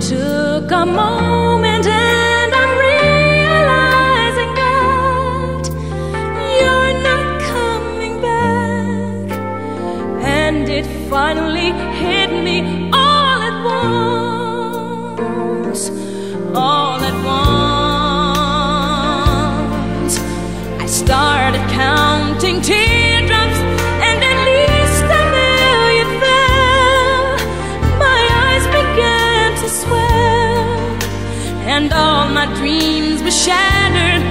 took a moment and I'm realizing that you're not coming back. And it finally hit. and all my dreams were shattered.